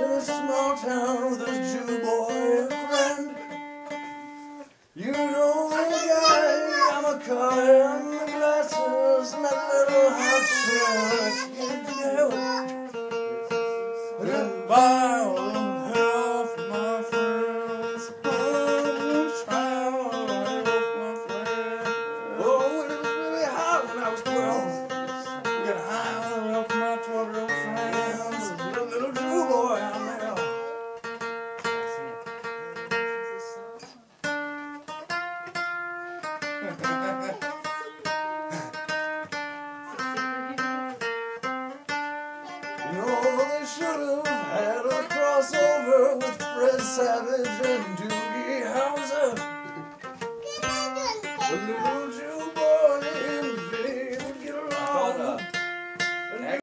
a small town with a Jew boy friend. You know the guy, I'm a car and the glasses, my little heart shook. Goodbye. You know they should have had a crossover with Fred Savage and Doogie Howser.